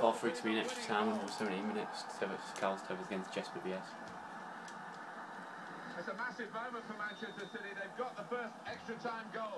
fall through to be an extra time under 17 minutes. Tevez, Carlos Tevez against Jesper Vies. It's a massive moment for Manchester City. They've got the first extra time goal.